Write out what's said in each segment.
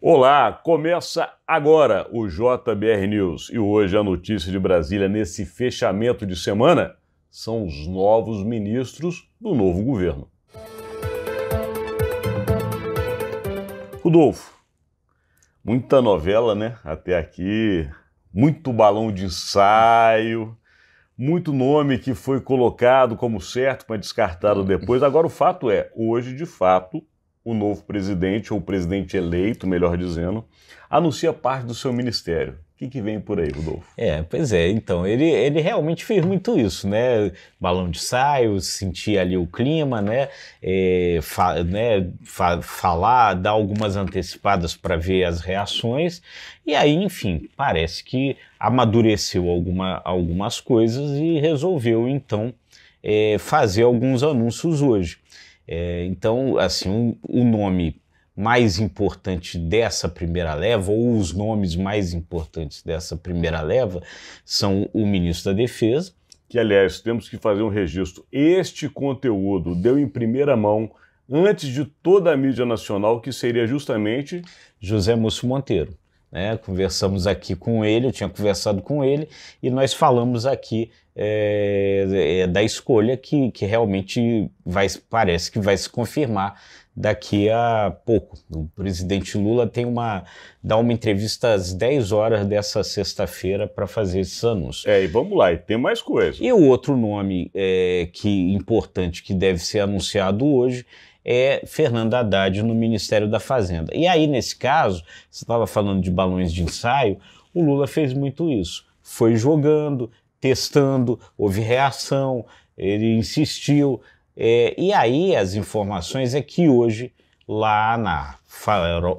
Olá, começa agora o JBR News e hoje a notícia de Brasília nesse fechamento de semana são os novos ministros do novo governo. Rodolfo, muita novela, né? Até aqui, muito balão de ensaio, muito nome que foi colocado como certo, mas descartado depois. Agora o fato é, hoje de fato o novo presidente, ou o presidente eleito, melhor dizendo, anuncia parte do seu ministério. O que, que vem por aí, Rodolfo? É, pois é, então, ele, ele realmente fez muito isso, né? Balão de saio, sentir ali o clima, né? É, fa, né? Fa, falar, dar algumas antecipadas para ver as reações, e aí, enfim, parece que amadureceu alguma, algumas coisas e resolveu, então, é, fazer alguns anúncios hoje. É, então, assim, um, o nome mais importante dessa primeira leva, ou os nomes mais importantes dessa primeira leva, são o ministro da Defesa. Que, aliás, temos que fazer um registro. Este conteúdo deu em primeira mão, antes de toda a mídia nacional, que seria justamente. José Múcio Monteiro. Né? Conversamos aqui com ele, eu tinha conversado com ele, e nós falamos aqui é, é, da escolha que, que realmente vai, parece que vai se confirmar daqui a pouco. O presidente Lula tem uma dá uma entrevista às 10 horas dessa sexta-feira para fazer esses anúncios. É, e vamos lá, e tem mais coisa. E o outro nome é, que importante que deve ser anunciado hoje é Fernando Haddad no Ministério da Fazenda. E aí, nesse caso, você estava falando de balões de ensaio, o Lula fez muito isso. Foi jogando, testando, houve reação, ele insistiu. É, e aí as informações é que hoje, lá na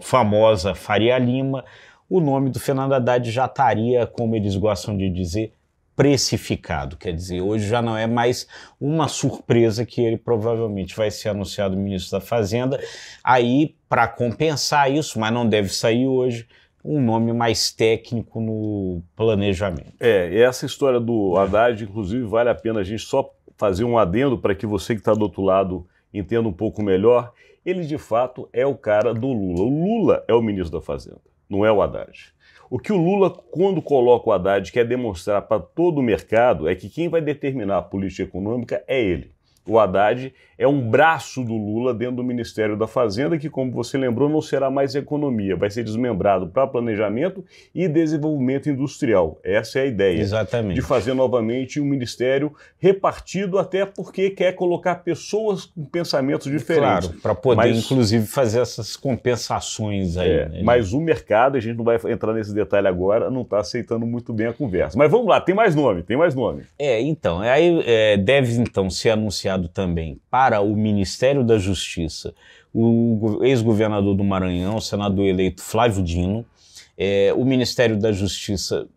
famosa Faria Lima, o nome do Fernando Haddad já estaria, como eles gostam de dizer, precificado. Quer dizer, hoje já não é mais uma surpresa que ele provavelmente vai ser anunciado ministro da Fazenda. Aí, para compensar isso, mas não deve sair hoje, um nome mais técnico no planejamento. É, essa história do Haddad, inclusive, vale a pena a gente só fazer um adendo para que você que está do outro lado entenda um pouco melhor. Ele, de fato, é o cara do Lula. O Lula é o ministro da Fazenda, não é o Haddad. O que o Lula, quando coloca o Haddad, quer demonstrar para todo o mercado é que quem vai determinar a política econômica é ele o Haddad é um braço do Lula dentro do Ministério da Fazenda, que, como você lembrou, não será mais economia, vai ser desmembrado para planejamento e desenvolvimento industrial. Essa é a ideia. Exatamente. De fazer novamente um ministério repartido, até porque quer colocar pessoas com pensamentos diferentes. Claro, para poder, mas, inclusive, fazer essas compensações aí. É, né? Mas o mercado, a gente não vai entrar nesse detalhe agora, não está aceitando muito bem a conversa. Mas vamos lá, tem mais nome, tem mais nome. É, então, aí é, deve então ser anunciado também para o Ministério da Justiça o ex-governador do Maranhão, senador eleito Flávio Dino. É, o Ministério da Justiça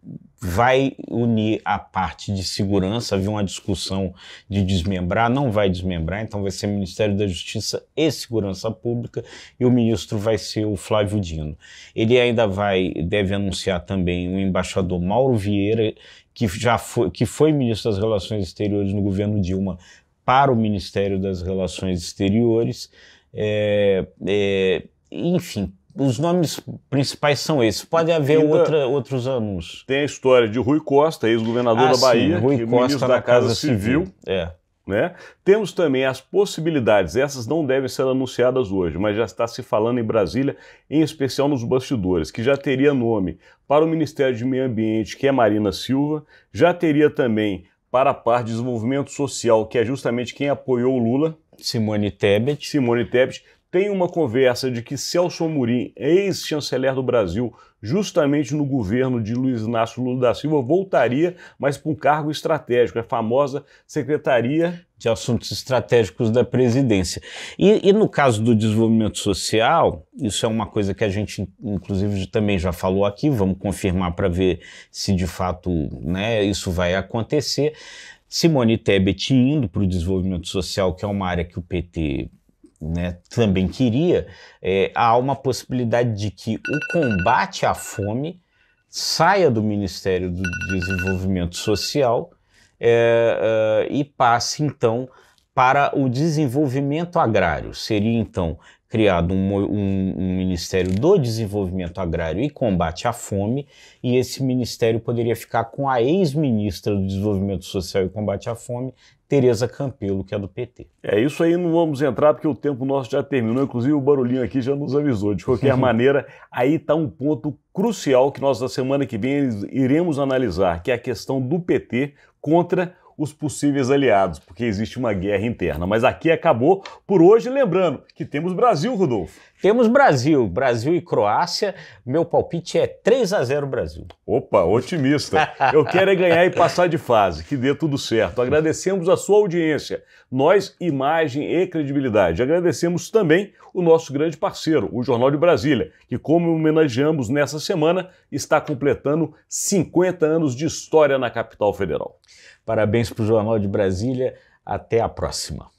vai unir a parte de segurança, havia uma discussão de desmembrar, não vai desmembrar, então vai ser Ministério da Justiça e Segurança Pública e o ministro vai ser o Flávio Dino. Ele ainda vai, deve anunciar também o embaixador Mauro Vieira, que já foi, que foi ministro das Relações Exteriores no governo Dilma, para o Ministério das Relações Exteriores. É, é, enfim, os nomes principais são esses. Pode haver outra, outros anúncios. Tem a história de Rui Costa, ex-governador ah, da Bahia, sim, Rui que é Costa ministro da Casa, Casa Civil. Civil. É. Né? Temos também as possibilidades, essas não devem ser anunciadas hoje, mas já está se falando em Brasília, em especial nos bastidores, que já teria nome para o Ministério de Meio Ambiente, que é Marina Silva, já teria também para a parte de desenvolvimento social, que é justamente quem apoiou o Lula. Simone Tebet. Simone Tebet. Tem uma conversa de que Celso Amorim, ex-chanceler do Brasil, justamente no governo de Luiz Inácio Lula da Silva, voltaria, mas para um cargo estratégico, a famosa Secretaria de Assuntos Estratégicos da Presidência. E, e, no caso do desenvolvimento social, isso é uma coisa que a gente, inclusive, também já falou aqui, vamos confirmar para ver se de fato né, isso vai acontecer. Simone Tebet indo para o desenvolvimento social, que é uma área que o PT né, também queria, é, há uma possibilidade de que o combate à fome saia do Ministério do Desenvolvimento Social e passe então para o desenvolvimento agrário. Seria então criado um, um, um, Ministério do Desenvolvimento Agrário e Combate à Fome, e esse ministério poderia ficar com a ex-ministra do Desenvolvimento Social e Combate à Fome, Tereza Campelo, que é do PT. É isso aí, não vamos entrar porque o tempo nosso já terminou, inclusive o barulhinho aqui já nos avisou. De qualquer maneira, aí está um ponto crucial que nós, na semana que vem, iremos analisar, que é a questão do PT contra os possíveis aliados, porque existe uma guerra interna. Mas aqui acabou por hoje, lembrando que temos Brasil, Rodolfo. Temos Brasil, Brasil e Croácia. Meu palpite é 3 a 0 Brasil. Opa, otimista. Eu quero é ganhar e passar de fase, que dê tudo certo. Agradecemos a sua audiência. Nós, imagem e credibilidade. Agradecemos também o nosso grande parceiro, o Jornal de Brasília, que, como homenageamos nessa semana, está completando 50 anos de história na capital federal. Parabéns para o Jornal de Brasília. Até a próxima.